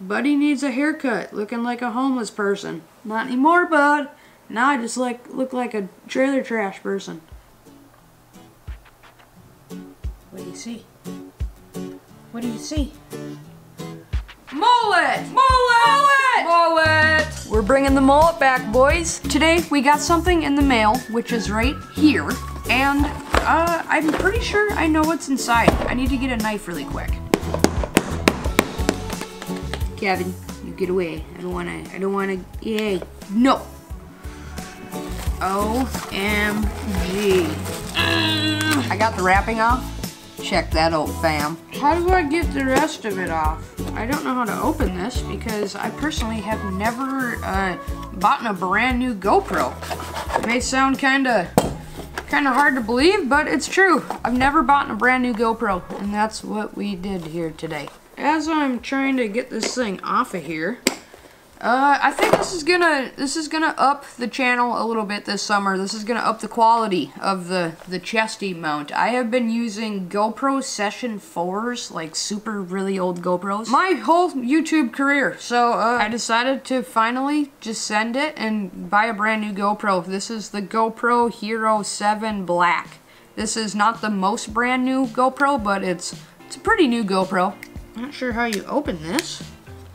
Buddy needs a haircut, looking like a homeless person. Not anymore, bud. Now I just like look like a trailer trash person. What do you see? What do you see? Mullet! Mullet! Mullet! We're bringing the mullet back, boys. Today we got something in the mail, which is right here. And uh, I'm pretty sure I know what's inside. I need to get a knife really quick. Kevin, you get away. I don't wanna, I don't wanna, yay. No. OMG. I got the wrapping off. Check that old fam. How do I get the rest of it off? I don't know how to open this because I personally have never uh, bought a brand new GoPro. It may sound kinda, kinda hard to believe, but it's true. I've never bought a brand new GoPro, and that's what we did here today. As I'm trying to get this thing off of here, uh, I think this is gonna this is gonna up the channel a little bit this summer. This is gonna up the quality of the the chesty mount. I have been using GoPro Session 4s, like super really old GoPros, my whole YouTube career. So uh, I decided to finally just send it and buy a brand new GoPro. This is the GoPro Hero 7 Black. This is not the most brand new GoPro, but it's it's a pretty new GoPro. Not sure how you open this.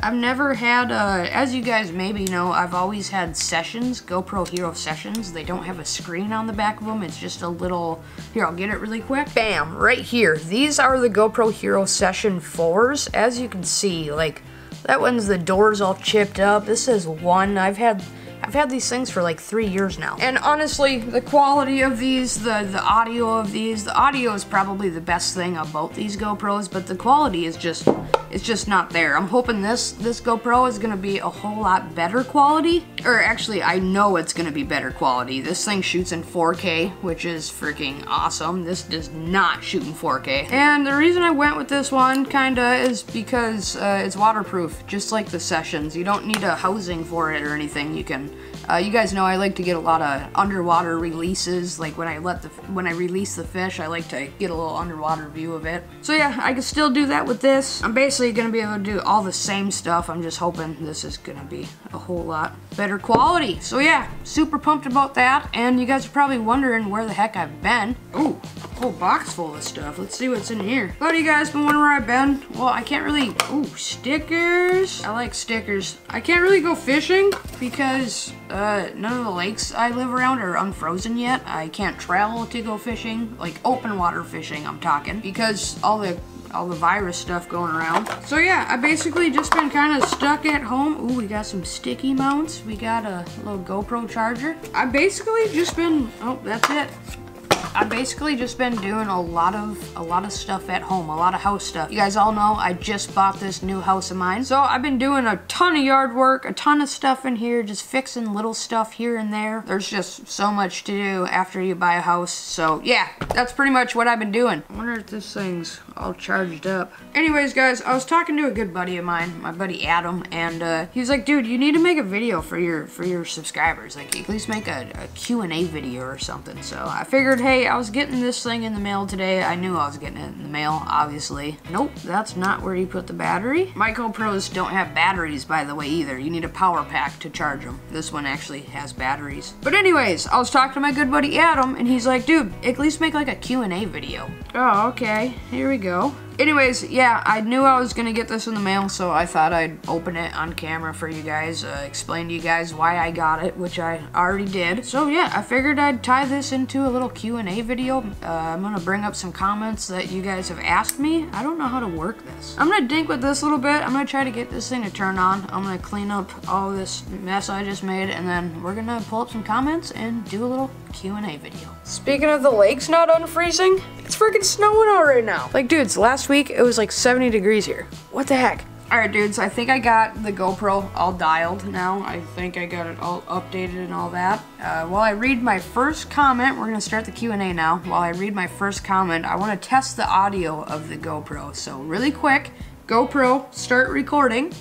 I've never had, uh, as you guys maybe know, I've always had sessions, GoPro Hero sessions. They don't have a screen on the back of them. It's just a little, here, I'll get it really quick. Bam, right here. These are the GoPro Hero Session 4s. As you can see, like, that one's the doors all chipped up. This is one. I've had I've had these things for like three years now. And honestly, the quality of these, the, the audio of these, the audio is probably the best thing about these GoPros, but the quality is just, it's just not there. I'm hoping this, this GoPro is gonna be a whole lot better quality. Or actually, I know it's gonna be better quality. This thing shoots in 4K, which is freaking awesome. This does not shoot in 4K. And the reason I went with this one, kinda, is because uh, it's waterproof, just like the Sessions. You don't need a housing for it or anything. You can uh, you guys know I like to get a lot of underwater releases. Like when I let the when I release the fish, I like to get a little underwater view of it. So yeah, I can still do that with this. I'm basically gonna be able to do all the same stuff. I'm just hoping this is gonna be a whole lot better quality. So yeah, super pumped about that. And you guys are probably wondering where the heck I've been. Ooh, whole box full of stuff. Let's see what's in here. A of you guys been wondering where I've been. Well, I can't really. Ooh, stickers. I like stickers. I can't really go fishing because uh, none of the lakes I live around are unfrozen yet. I can't travel to go fishing, like open water fishing I'm talking, because all the all the virus stuff going around. So yeah, I basically just been kind of stuck at home. Ooh, we got some sticky mounts. We got a little GoPro charger. I basically just been, oh, that's it. I've basically just been doing a lot of a lot of stuff at home, a lot of house stuff. You guys all know I just bought this new house of mine. So I've been doing a ton of yard work, a ton of stuff in here, just fixing little stuff here and there. There's just so much to do after you buy a house. So yeah, that's pretty much what I've been doing. I wonder if this thing's all charged up. Anyways, guys, I was talking to a good buddy of mine, my buddy Adam, and uh, he was like, dude, you need to make a video for your for your subscribers. Like, at least make a, a Q&A video or something. So I figured, hey, I was getting this thing in the mail today. I knew I was getting it in the mail, obviously. Nope, that's not where you put the battery. My GoPros don't have batteries, by the way, either. You need a power pack to charge them. This one actually has batteries. But anyways, I was talking to my good buddy Adam, and he's like, dude, at least make like a Q&A video. Oh, okay. Here we go. Anyways, yeah, I knew I was gonna get this in the mail, so I thought I'd open it on camera for you guys, uh, explain to you guys why I got it, which I already did. So yeah, I figured I'd tie this into a little Q&A video. Uh, I'm gonna bring up some comments that you guys have asked me. I don't know how to work this. I'm gonna dink with this a little bit. I'm gonna try to get this thing to turn on. I'm gonna clean up all this mess I just made, and then we're gonna pull up some comments and do a little Q&A video. Speaking of the lakes not unfreezing, it's freaking snowing out right now. Like, dudes, last week it was like 70 degrees here. What the heck? Alright dudes, I think I got the GoPro all dialed now. I think I got it all updated and all that. Uh, while I read my first comment, we're going to start the Q&A now. While I read my first comment, I want to test the audio of the GoPro. So really quick, GoPro, start recording.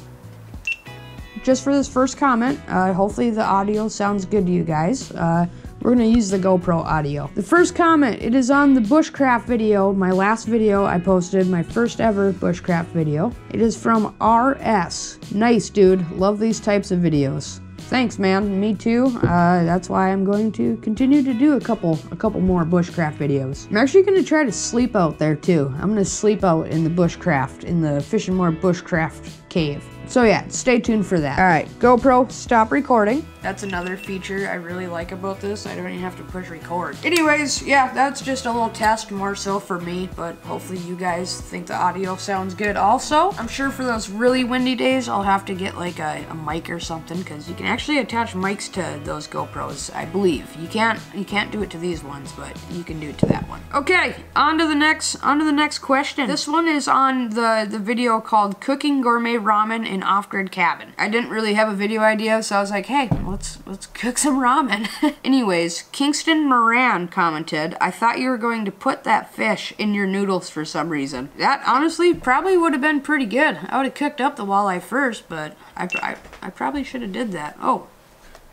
Just for this first comment, uh, hopefully the audio sounds good to you guys. Uh, we're gonna use the GoPro audio. The first comment, it is on the bushcraft video, my last video I posted, my first ever bushcraft video. It is from RS. Nice, dude. Love these types of videos. Thanks, man. Me too. Uh, that's why I'm going to continue to do a couple, a couple more bushcraft videos. I'm actually going to try to sleep out there too. I'm going to sleep out in the bushcraft, in the Fish and More bushcraft cave. So yeah, stay tuned for that. All right, GoPro, stop recording. That's another feature I really like about this. I don't even have to push record. Anyways, yeah, that's just a little test more so for me, but hopefully you guys think the audio sounds good also. I'm sure for those really windy days, I'll have to get like a, a mic or something because you can actually attach mics to those GoPros, I believe. You can't you can't do it to these ones, but you can do it to that one. Okay, on to the next on to the next question. This one is on the the video called Cooking Gourmet Ramen in Off-Grid Cabin. I didn't really have a video idea, so I was like, hey, let's let's cook some ramen. Anyways, Kingston Moran commented, I thought you were going to put that fish in your noodles for some reason. That honestly probably would have been pretty good. I would have cooked up the walleye first, but I, I, I probably should have did that. Oh,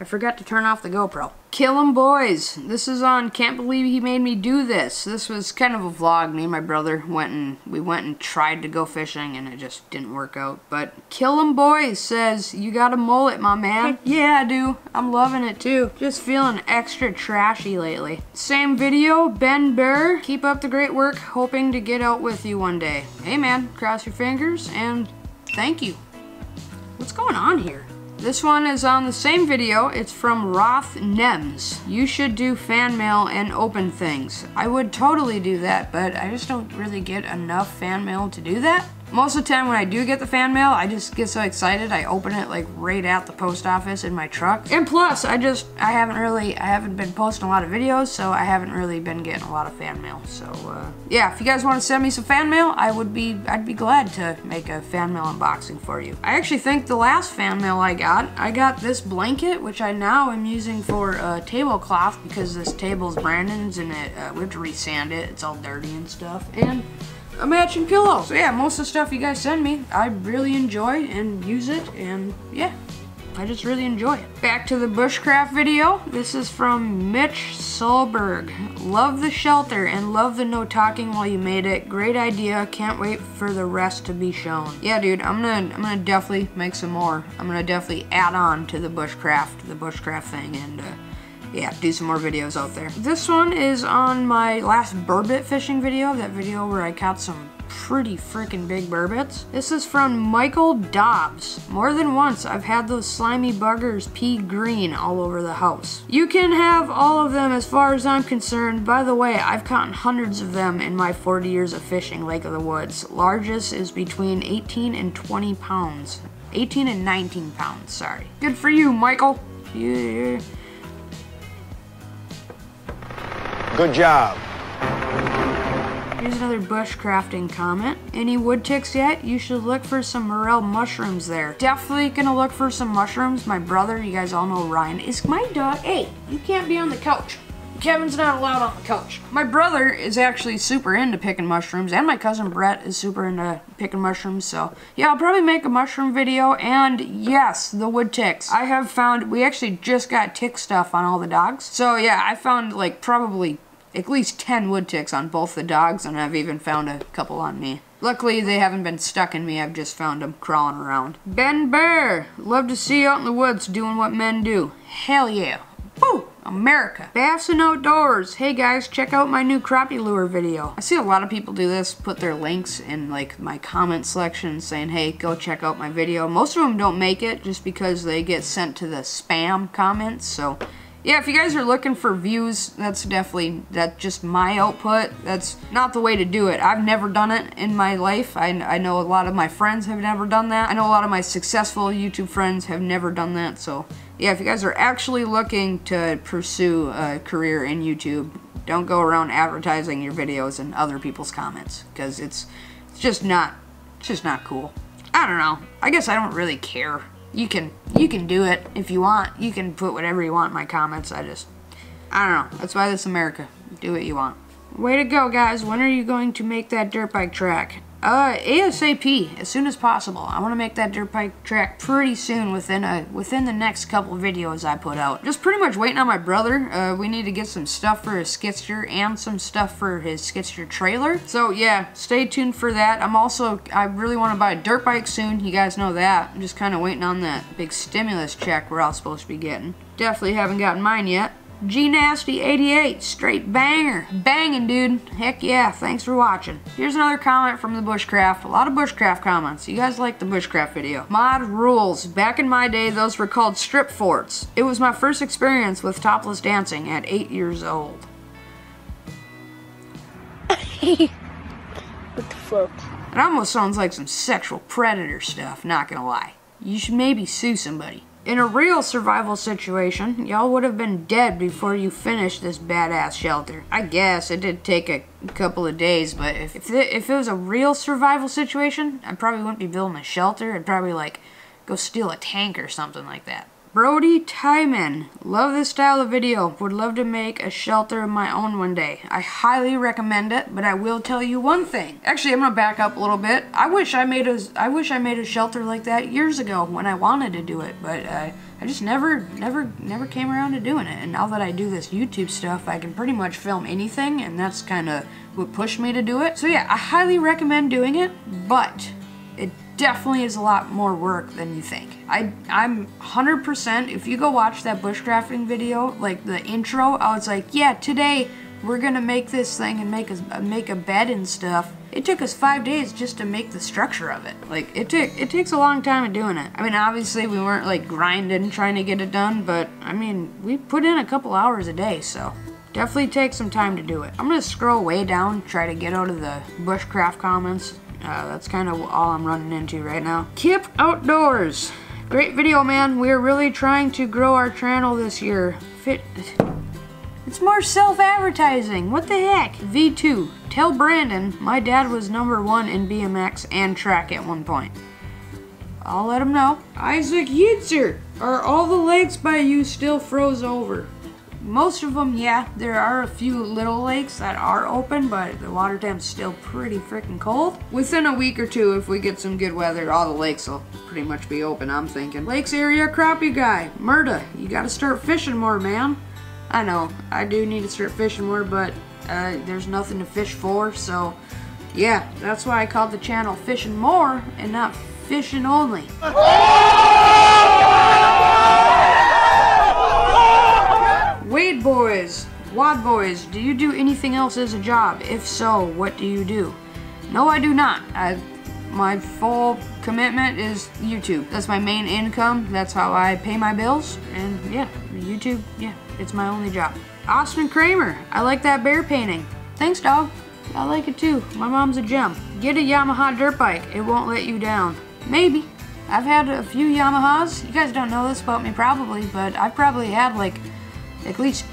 I forgot to turn off the GoPro. Kill 'em boys. This is on Can't Believe He Made Me Do This. This was kind of a vlog. Me and my brother went and we went and tried to go fishing and it just didn't work out. But Kill 'em boys says, you got a mullet, my man. yeah, I do. I'm loving it too. Just feeling extra trashy lately. Same video, Ben Burr. Keep up the great work. Hoping to get out with you one day. Hey man, cross your fingers and thank you. What's going on here? This one is on the same video. It's from Roth Nems. You should do fan mail and open things. I would totally do that, but I just don't really get enough fan mail to do that. Most of the time when I do get the fan mail, I just get so excited I open it like right at the post office in my truck. And plus, I just, I haven't really, I haven't been posting a lot of videos, so I haven't really been getting a lot of fan mail. So, uh, yeah, if you guys want to send me some fan mail, I would be, I'd be glad to make a fan mail unboxing for you. I actually think the last fan mail I got, I got this blanket, which I now am using for a tablecloth because this table's Brandon's and it, uh, we have to resand it. It's all dirty and stuff. And a matching pillow. So yeah, most of the stuff you guys send me, I really enjoy and use it, and yeah, I just really enjoy it. Back to the bushcraft video. This is from Mitch Solberg. Love the shelter and love the no talking while you made it. Great idea. Can't wait for the rest to be shown. Yeah, dude, I'm gonna I'm gonna definitely make some more. I'm gonna definitely add on to the bushcraft, the bushcraft thing, and. Uh, yeah, do some more videos out there. This one is on my last burbot fishing video, that video where I caught some pretty freaking big burbots. This is from Michael Dobbs. More than once, I've had those slimy buggers pea green all over the house. You can have all of them as far as I'm concerned. By the way, I've caught hundreds of them in my 40 years of fishing Lake of the Woods. Largest is between 18 and 20 pounds. 18 and 19 pounds, sorry. Good for you, Michael. Yeah. Good job. Here's another bushcrafting comment. Any wood ticks yet? You should look for some morel mushrooms there. Definitely gonna look for some mushrooms. My brother, you guys all know Ryan, is my dog. Hey, you can't be on the couch. Kevin's not allowed on the couch. My brother is actually super into picking mushrooms, and my cousin Brett is super into picking mushrooms, so yeah, I'll probably make a mushroom video, and yes, the wood ticks. I have found, we actually just got tick stuff on all the dogs, so yeah, I found like probably at least 10 wood ticks on both the dogs, and I've even found a couple on me. Luckily, they haven't been stuck in me. I've just found them crawling around. Ben Bear, love to see you out in the woods doing what men do. Hell yeah. Woo! America. Bass and Outdoors. Hey guys, check out my new crappie lure video. I see a lot of people do this, put their links in like my comment section saying, hey, go check out my video. Most of them don't make it just because they get sent to the spam comments, so yeah, if you guys are looking for views, that's definitely, that's just my output. That's not the way to do it. I've never done it in my life. I, I know a lot of my friends have never done that. I know a lot of my successful YouTube friends have never done that. So, yeah, if you guys are actually looking to pursue a career in YouTube, don't go around advertising your videos in other people's comments. Because it's, it's just not, it's just not cool. I don't know. I guess I don't really care you can you can do it if you want. You can put whatever you want in my comments. I just I don't know. That's why this America. Do what you want. Way to go, guys. When are you going to make that dirt bike track? Uh, ASAP, as soon as possible. I want to make that dirt bike track pretty soon within a within the next couple videos I put out. Just pretty much waiting on my brother. Uh, we need to get some stuff for his skidster and some stuff for his skidster trailer. So yeah, stay tuned for that. I'm also, I really want to buy a dirt bike soon. You guys know that. I'm just kind of waiting on that big stimulus check we're all supposed to be getting. Definitely haven't gotten mine yet. G Nasty 88, straight banger. Banging, dude. Heck yeah, thanks for watching. Here's another comment from the Bushcraft. A lot of Bushcraft comments. You guys like the Bushcraft video. Mod rules. Back in my day, those were called strip forts. It was my first experience with topless dancing at 8 years old. what the fuck? It almost sounds like some sexual predator stuff, not gonna lie. You should maybe sue somebody. In a real survival situation, y'all would have been dead before you finished this badass shelter. I guess it did take a couple of days, but if, if, it, if it was a real survival situation, I probably wouldn't be building a shelter. I'd probably like go steal a tank or something like that. Brody Tyman. Love this style of video. Would love to make a shelter of my own one day. I highly recommend it, but I will tell you one thing. Actually, I'm gonna back up a little bit. I wish I made a I wish I made a shelter like that years ago when I wanted to do it, but uh, I just never never never came around to doing it. And now that I do this YouTube stuff, I can pretty much film anything, and that's kind of what pushed me to do it. So yeah, I highly recommend doing it, but definitely is a lot more work than you think. I, I'm 100%, if you go watch that bushcrafting video, like the intro, I was like, yeah, today we're gonna make this thing and make a, make a bed and stuff. It took us five days just to make the structure of it. Like, it took, it takes a long time of doing it. I mean, obviously we weren't like grinding trying to get it done, but I mean, we put in a couple hours a day, so definitely take some time to do it. I'm gonna scroll way down, try to get out of the bushcraft comments. Uh, that's kind of all I'm running into right now. Kip Outdoors. Great video, man. We are really trying to grow our channel this year. Fit. It's more self-advertising. What the heck? V2. Tell Brandon my dad was number one in BMX and track at one point. I'll let him know. Isaac Yitzer. Are all the lakes by you still froze over? Most of them, yeah, there are a few little lakes that are open, but the water temp's still pretty freaking cold. Within a week or two, if we get some good weather, all the lakes will pretty much be open, I'm thinking. Lakes area crappie guy, Murda, you gotta start fishing more, man. I know, I do need to start fishing more, but uh, there's nothing to fish for, so yeah, that's why I called the channel Fishing More and not Fishing Only. Wade boys, Wad boys, do you do anything else as a job? If so, what do you do? No, I do not. I, my full commitment is YouTube. That's my main income. That's how I pay my bills. And yeah, YouTube, yeah, it's my only job. Austin Kramer, I like that bear painting. Thanks, dog. I like it too. My mom's a gem. Get a Yamaha dirt bike. It won't let you down. Maybe. I've had a few Yamahas. You guys don't know this about me probably, but I've probably had like at least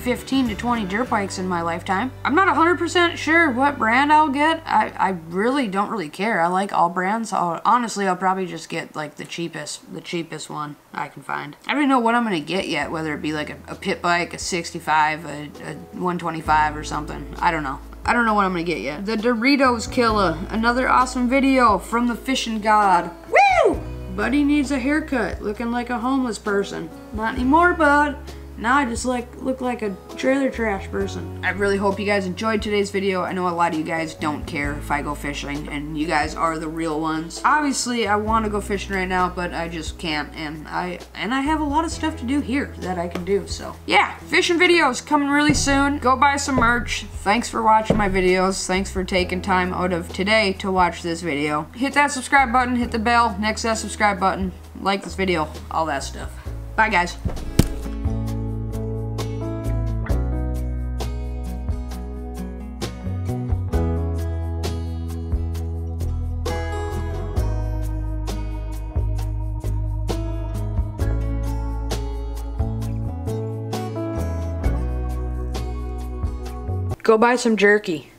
15 to 20 dirt bikes in my lifetime. I'm not 100% sure what brand I'll get. I, I really don't really care. I like all brands. I'll, honestly, I'll probably just get like the cheapest, the cheapest one I can find. I don't even know what I'm gonna get yet, whether it be like a, a pit bike, a 65, a, a 125 or something. I don't know. I don't know what I'm gonna get yet. The Doritos Killer, another awesome video from the fishing god. Woo! Buddy needs a haircut, looking like a homeless person. Not anymore, bud. Now I just like look like a trailer trash person. I really hope you guys enjoyed today's video. I know a lot of you guys don't care if I go fishing and you guys are the real ones. Obviously I want to go fishing right now but I just can't and I and I have a lot of stuff to do here that I can do so. Yeah, fishing videos coming really soon. Go buy some merch. Thanks for watching my videos. Thanks for taking time out of today to watch this video. Hit that subscribe button, hit the bell, next that subscribe button, like this video, all that stuff. Bye guys. Go buy some jerky.